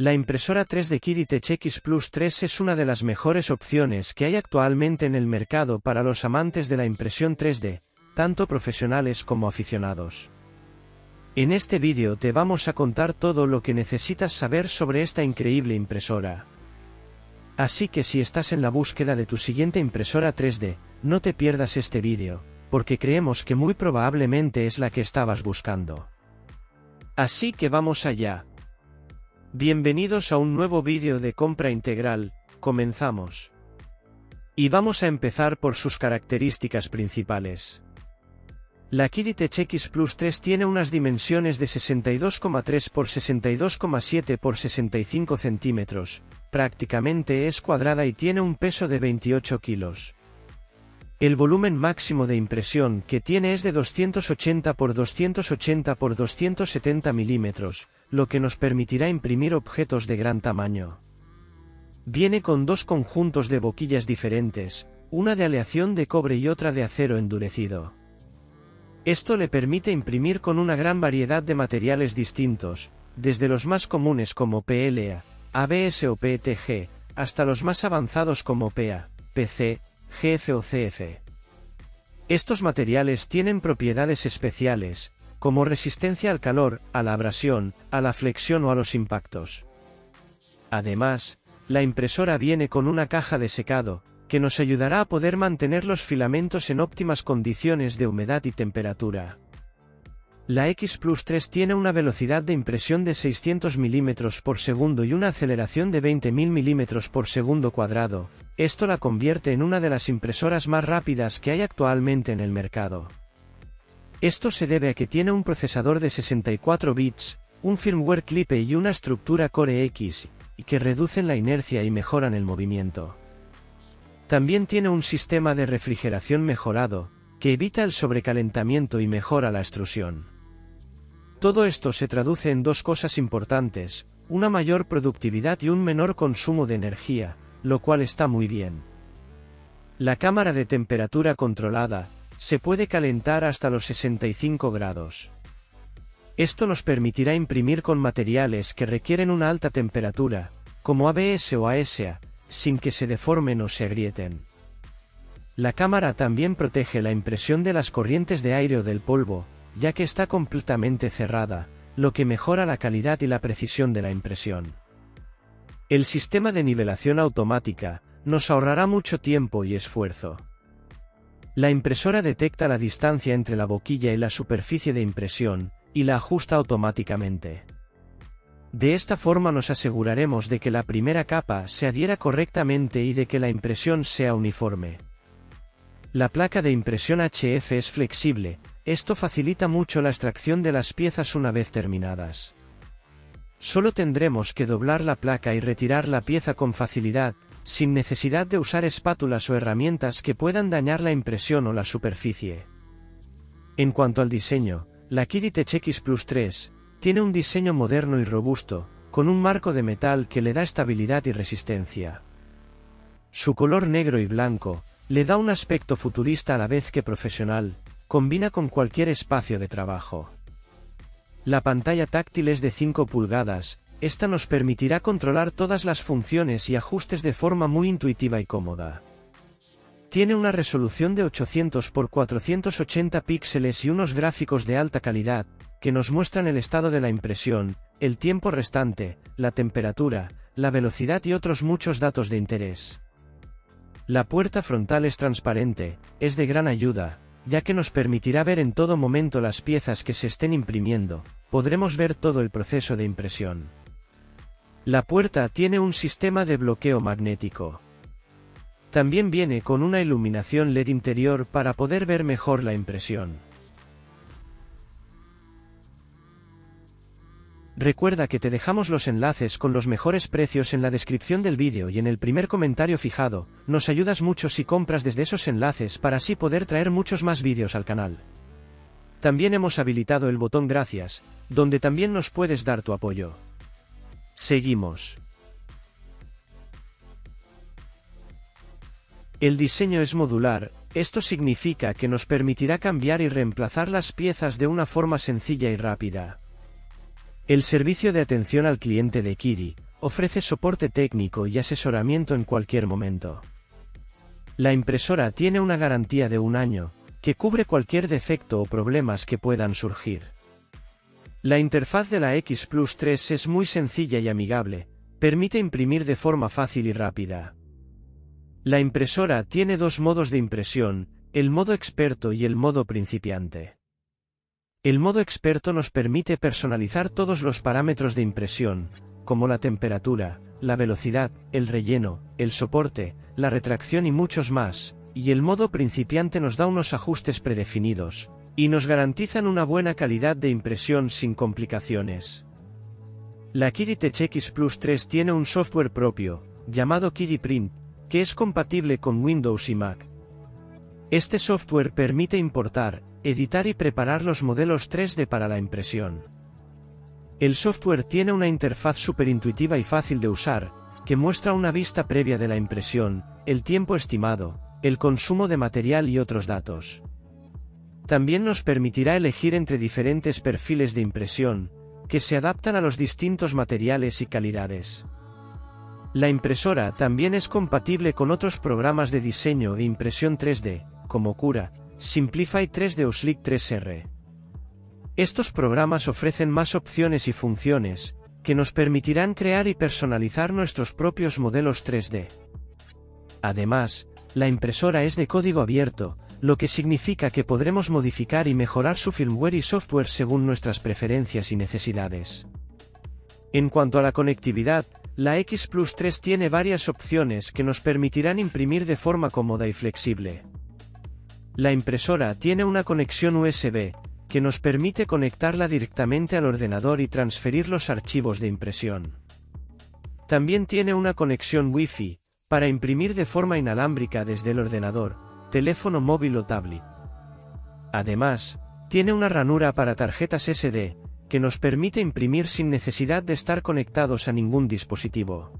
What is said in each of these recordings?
La impresora 3D Kiditech X Plus 3 es una de las mejores opciones que hay actualmente en el mercado para los amantes de la impresión 3D, tanto profesionales como aficionados. En este vídeo te vamos a contar todo lo que necesitas saber sobre esta increíble impresora. Así que si estás en la búsqueda de tu siguiente impresora 3D, no te pierdas este vídeo, porque creemos que muy probablemente es la que estabas buscando. Así que vamos allá. Bienvenidos a un nuevo vídeo de compra integral, comenzamos. Y vamos a empezar por sus características principales. La Kiditech X Plus 3 tiene unas dimensiones de 62,3 x 62,7 x 65 centímetros, prácticamente es cuadrada y tiene un peso de 28 kilos. El volumen máximo de impresión que tiene es de 280 x 280 x 270 milímetros, lo que nos permitirá imprimir objetos de gran tamaño. Viene con dos conjuntos de boquillas diferentes, una de aleación de cobre y otra de acero endurecido. Esto le permite imprimir con una gran variedad de materiales distintos, desde los más comunes como PLA, ABS o PETG, hasta los más avanzados como PA, PC, GF o CF. Estos materiales tienen propiedades especiales, como resistencia al calor, a la abrasión, a la flexión o a los impactos. Además, la impresora viene con una caja de secado, que nos ayudará a poder mantener los filamentos en óptimas condiciones de humedad y temperatura. La X Plus 3 tiene una velocidad de impresión de 600 mm por segundo y una aceleración de 20.000 mm por segundo cuadrado, esto la convierte en una de las impresoras más rápidas que hay actualmente en el mercado. Esto se debe a que tiene un procesador de 64 bits, un firmware Clipe y una estructura Core X, que reducen la inercia y mejoran el movimiento. También tiene un sistema de refrigeración mejorado, que evita el sobrecalentamiento y mejora la extrusión. Todo esto se traduce en dos cosas importantes, una mayor productividad y un menor consumo de energía, lo cual está muy bien. La cámara de temperatura controlada, se puede calentar hasta los 65 grados. Esto nos permitirá imprimir con materiales que requieren una alta temperatura, como ABS o ASA, sin que se deformen o se agrieten. La cámara también protege la impresión de las corrientes de aire o del polvo, ya que está completamente cerrada, lo que mejora la calidad y la precisión de la impresión. El sistema de nivelación automática, nos ahorrará mucho tiempo y esfuerzo. La impresora detecta la distancia entre la boquilla y la superficie de impresión, y la ajusta automáticamente. De esta forma nos aseguraremos de que la primera capa se adhiera correctamente y de que la impresión sea uniforme. La placa de impresión HF es flexible, esto facilita mucho la extracción de las piezas una vez terminadas. Solo tendremos que doblar la placa y retirar la pieza con facilidad, sin necesidad de usar espátulas o herramientas que puedan dañar la impresión o la superficie. En cuanto al diseño, la Kiditech X Plus 3 tiene un diseño moderno y robusto, con un marco de metal que le da estabilidad y resistencia. Su color negro y blanco le da un aspecto futurista a la vez que profesional, combina con cualquier espacio de trabajo. La pantalla táctil es de 5 pulgadas, esta nos permitirá controlar todas las funciones y ajustes de forma muy intuitiva y cómoda. Tiene una resolución de 800 x 480 píxeles y unos gráficos de alta calidad, que nos muestran el estado de la impresión, el tiempo restante, la temperatura, la velocidad y otros muchos datos de interés. La puerta frontal es transparente, es de gran ayuda, ya que nos permitirá ver en todo momento las piezas que se estén imprimiendo, podremos ver todo el proceso de impresión. La puerta tiene un sistema de bloqueo magnético. También viene con una iluminación LED interior para poder ver mejor la impresión. Recuerda que te dejamos los enlaces con los mejores precios en la descripción del vídeo y en el primer comentario fijado, nos ayudas mucho si compras desde esos enlaces para así poder traer muchos más vídeos al canal. También hemos habilitado el botón gracias, donde también nos puedes dar tu apoyo. Seguimos. El diseño es modular, esto significa que nos permitirá cambiar y reemplazar las piezas de una forma sencilla y rápida. El servicio de atención al cliente de Kiri, ofrece soporte técnico y asesoramiento en cualquier momento. La impresora tiene una garantía de un año, que cubre cualquier defecto o problemas que puedan surgir. La interfaz de la X Plus 3 es muy sencilla y amigable, permite imprimir de forma fácil y rápida. La impresora tiene dos modos de impresión, el modo experto y el modo principiante. El modo experto nos permite personalizar todos los parámetros de impresión, como la temperatura, la velocidad, el relleno, el soporte, la retracción y muchos más, y el modo principiante nos da unos ajustes predefinidos, y nos garantizan una buena calidad de impresión sin complicaciones. La Tech X Plus 3 tiene un software propio, llamado Print, que es compatible con Windows y Mac. Este software permite importar, editar y preparar los modelos 3D para la impresión. El software tiene una interfaz súper intuitiva y fácil de usar, que muestra una vista previa de la impresión, el tiempo estimado, el consumo de material y otros datos. También nos permitirá elegir entre diferentes perfiles de impresión, que se adaptan a los distintos materiales y calidades. La impresora también es compatible con otros programas de diseño e impresión 3D, como Cura, Simplify 3D o Slick 3R. Estos programas ofrecen más opciones y funciones, que nos permitirán crear y personalizar nuestros propios modelos 3D. Además, la impresora es de código abierto, lo que significa que podremos modificar y mejorar su firmware y software según nuestras preferencias y necesidades. En cuanto a la conectividad, la X Plus 3 tiene varias opciones que nos permitirán imprimir de forma cómoda y flexible. La impresora tiene una conexión USB, que nos permite conectarla directamente al ordenador y transferir los archivos de impresión. También tiene una conexión Wi-Fi, para imprimir de forma inalámbrica desde el ordenador, teléfono móvil o tablet. Además, tiene una ranura para tarjetas SD, que nos permite imprimir sin necesidad de estar conectados a ningún dispositivo.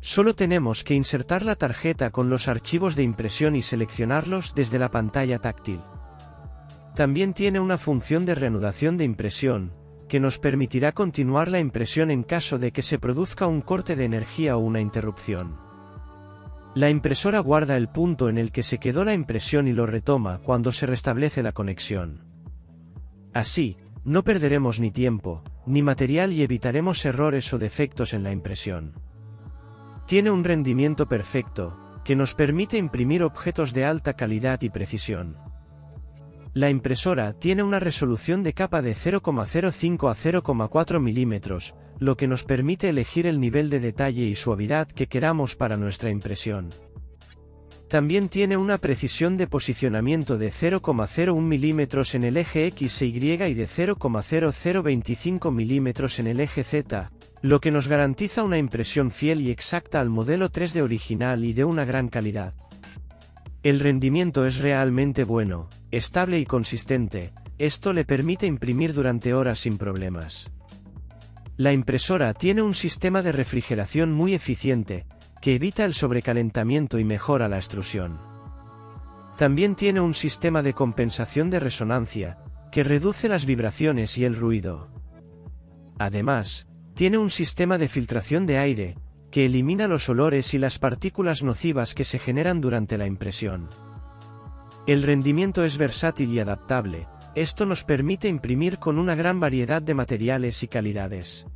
Solo tenemos que insertar la tarjeta con los archivos de impresión y seleccionarlos desde la pantalla táctil. También tiene una función de reanudación de impresión, que nos permitirá continuar la impresión en caso de que se produzca un corte de energía o una interrupción. La impresora guarda el punto en el que se quedó la impresión y lo retoma cuando se restablece la conexión. Así, no perderemos ni tiempo, ni material y evitaremos errores o defectos en la impresión. Tiene un rendimiento perfecto, que nos permite imprimir objetos de alta calidad y precisión. La impresora tiene una resolución de capa de 0,05 a 0,4 milímetros, lo que nos permite elegir el nivel de detalle y suavidad que queramos para nuestra impresión. También tiene una precisión de posicionamiento de 0,01 milímetros en el eje X Y y de 0,0025 milímetros en el eje Z, lo que nos garantiza una impresión fiel y exacta al modelo 3D original y de una gran calidad. El rendimiento es realmente bueno, estable y consistente, esto le permite imprimir durante horas sin problemas. La impresora tiene un sistema de refrigeración muy eficiente, que evita el sobrecalentamiento y mejora la extrusión. También tiene un sistema de compensación de resonancia, que reduce las vibraciones y el ruido. Además, tiene un sistema de filtración de aire, que elimina los olores y las partículas nocivas que se generan durante la impresión. El rendimiento es versátil y adaptable, esto nos permite imprimir con una gran variedad de materiales y calidades.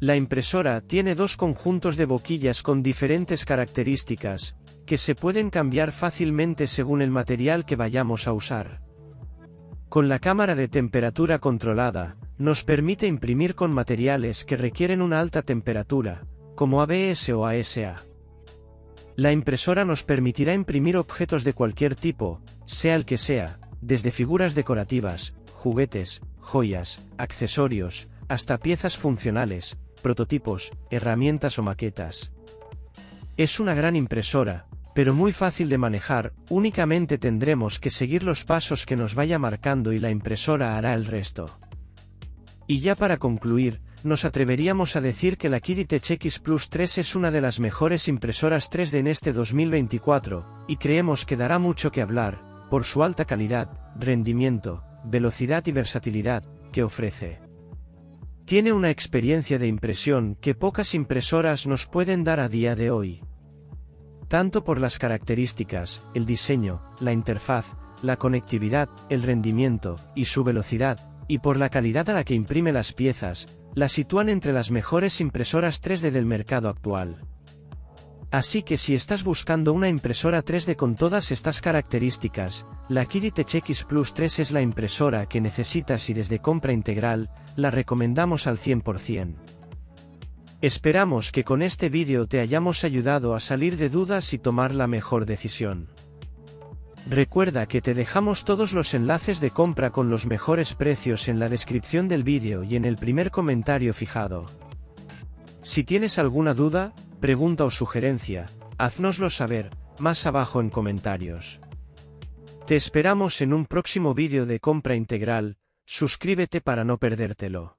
La impresora tiene dos conjuntos de boquillas con diferentes características, que se pueden cambiar fácilmente según el material que vayamos a usar. Con la cámara de temperatura controlada, nos permite imprimir con materiales que requieren una alta temperatura, como ABS o ASA. La impresora nos permitirá imprimir objetos de cualquier tipo, sea el que sea, desde figuras decorativas, juguetes, joyas, accesorios, hasta piezas funcionales, prototipos, herramientas o maquetas. Es una gran impresora, pero muy fácil de manejar, únicamente tendremos que seguir los pasos que nos vaya marcando y la impresora hará el resto. Y ya para concluir, nos atreveríamos a decir que la Kiditech X Plus 3 es una de las mejores impresoras 3D en este 2024, y creemos que dará mucho que hablar, por su alta calidad, rendimiento, velocidad y versatilidad, que ofrece. Tiene una experiencia de impresión que pocas impresoras nos pueden dar a día de hoy. Tanto por las características, el diseño, la interfaz, la conectividad, el rendimiento y su velocidad, y por la calidad a la que imprime las piezas, la sitúan entre las mejores impresoras 3D del mercado actual. Así que si estás buscando una impresora 3D con todas estas características, la Kiritech X Plus 3 es la impresora que necesitas y desde compra integral, la recomendamos al 100%. Esperamos que con este vídeo te hayamos ayudado a salir de dudas y tomar la mejor decisión. Recuerda que te dejamos todos los enlaces de compra con los mejores precios en la descripción del vídeo y en el primer comentario fijado. Si tienes alguna duda, pregunta o sugerencia, haznoslo saber, más abajo en comentarios. Te esperamos en un próximo vídeo de compra integral, suscríbete para no perdértelo.